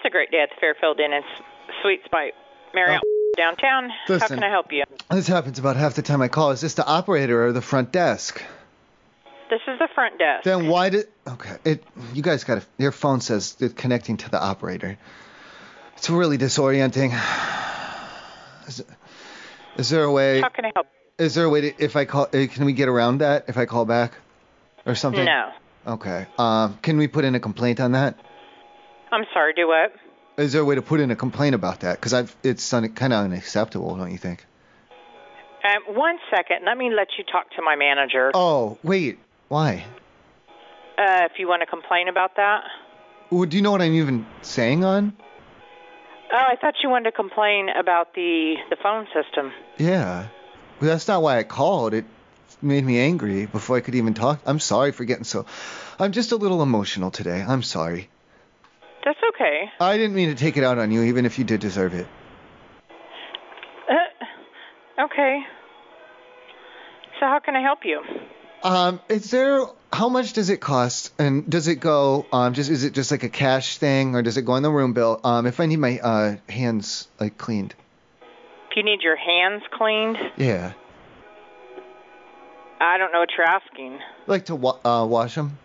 It's a great day at the Fairfield Inn and Suites by Marriott downtown. How Oh. Can I help you? This happens about half the time I call. Is this the operator or the front desk? This is the front desk. Then why did? Okay, it. You guys got to. Your phone says it's connecting to the operator. It's really disorienting. Is, is there a way? How can I help? Is there a way to? If I call, eh, can we get around that? If I call back, or something? No. Okay. Um, can we put in a complaint on that? I'm sorry. Do what? Is there a way to put in a complaint about that? Because I've it's un, kind of unacceptable, don't you think? Um, one second. Let me let you talk to my manager. Oh wait, why? Uh, if you want to complain about that. Well, do you know what I'm even saying on? Oh, I thought you wanted to complain about the the phone system. Yeah. Well, that's not why I called. It made me angry before I could even talk. I'm sorry for getting so. I'm just a little emotional today. I'm sorry. Okay. I didn't mean to take it out on you, even if you did deserve it. Uh, okay. So how can I help you? Um, is there? How much does it cost? And does it go? Um, just is it just like a cash thing, or does it go on the room bill? Um, if I need my uh hands like cleaned. If you need your hands cleaned, Yeah. I don't know what you're asking. Like to wa- uh, wash them?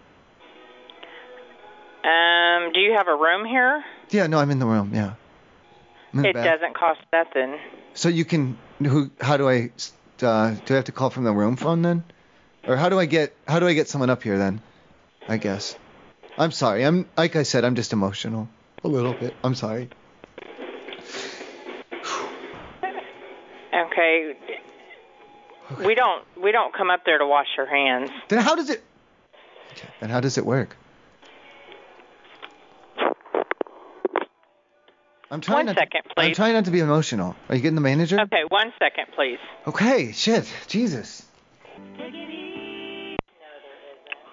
Um, do you have a room here? Yeah. No, I'm in the room. Yeah. I'm in the It bath. doesn't cost nothing. So you can who? How do I? Uh, do I have to call from the room phone then? Or how do I get? How do I get someone up here then? I guess. I'm sorry. I'm like I said. I'm just emotional. A little bit. I'm sorry. Okay. We don't we don't come up there to wash your hands. Then how does it? Okay. Then how does it work? I'm trying One not second, To, I'm trying not to be emotional. Are you getting the manager? Okay, one second, please. Okay. Shit. Jesus.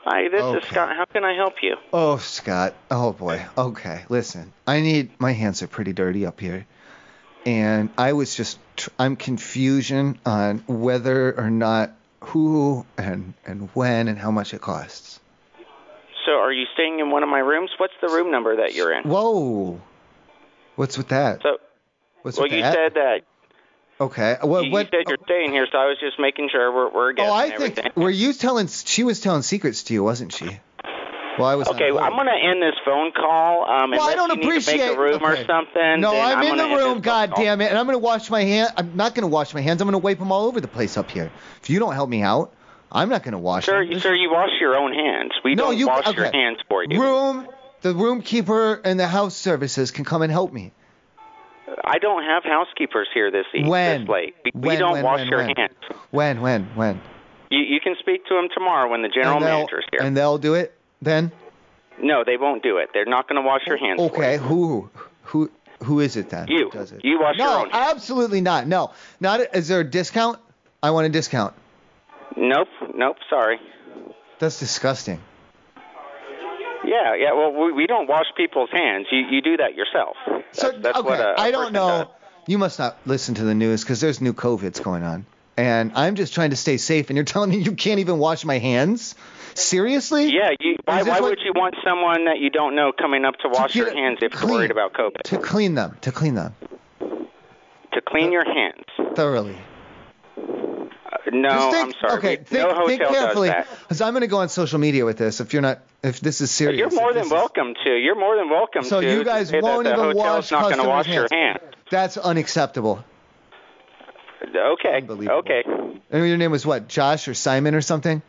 Hi, this Okay. is Scott. How can I help you? Oh, Scott. Oh boy. Okay, listen. I need my hands are pretty dirty up here. And I was just tr- I'm confusion on whether or not who and and when and how much it costs. So, are you staying in one of my rooms? What's the room number that you're in? Whoa. What's with that? So, What's well, with you that? said that Okay. What you, you what said you're staying here, so I was just making sure we're we're getting Oh, I everything. think were you telling she was telling secrets to you, wasn't she? Well, I was Okay, hold. I'm gonna end this phone call. Um, Well, I don't you need to appreciate- make a room or something. No, then I'm, in the room, God damn it, and I'm gonna wash my hand. I'm not gonna wash my hands. I'm gonna wipe them all over the place up here. If you don't help me out, I'm not gonna wash Sir, them. you, sir, you wash your own hands. We No, don't you- wash your hands for you. Room, the room keeper and the house services can come and help me. I don't have housekeepers here this evening. When? this late. We, we When, don't when, wash when, your when? hands. When, when, when? You you can speak to them tomorrow when the general manager's here. And they'll do it then. no, they won't do it. They're not going to wash your hands. Okay, who, who, who is it then? You. Does it? You wash no, your own hands. absolutely not. No, not. Is there a discount? I want a discount. Nope, nope. Sorry. That's disgusting. Yeah, yeah. Well, we, we don't wash people's hands. You you do that yourself. That's, So that's okay, what a, a I don't know. does. You must not listen to the news because there's new COVIDs going on, and I'm just trying to stay safe. And you're telling me you can't even wash my hands? Seriously? Yeah. You, why why what- would you want someone that you don't know coming up to wash your hands if you're worried about COVID? To clean them. To clean them To clean your hands. thoroughly. No, think, I'm sorry. Okay, think, no think carefully, does that. because I'm going to go on social media with this. If you're not, if this is serious. You're more than this is- welcome to. You're more than welcome So to. you guys that won't the even wash not to customers' wash your hands. hands. That's unacceptable. Okay. Okay. And your name was what? Josh or Simon or something?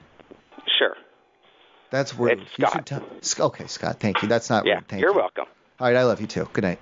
Sure. That's rude. It's Scott. tell- okay, Scott. Thank you. That's not Yeah. rude. Thank you're you. welcome. All right, I love you too. Good night.